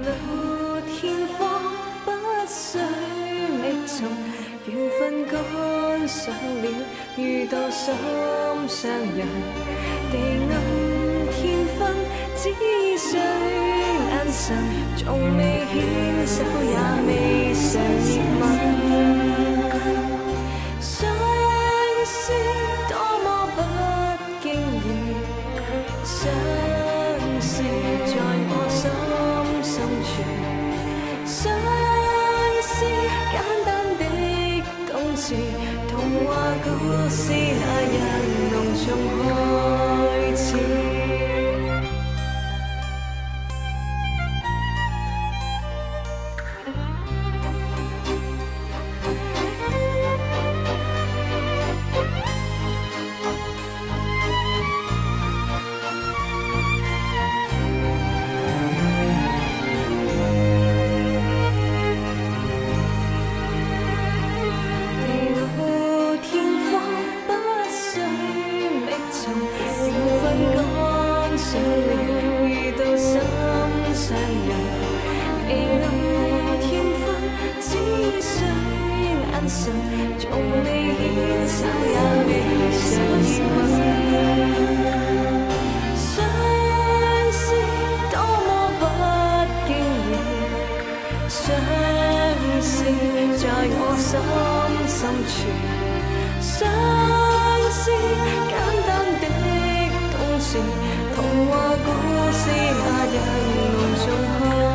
路天荒，不需觅寻，缘分赶上了，遇到心上人。地暗天昏，只需眼神，从未牵手也未尝热吻。童话故事那样浓重看。从未未牵手，也相思多么不经意，相思在我心深处，相思简单的动词，童话故事那样浓重。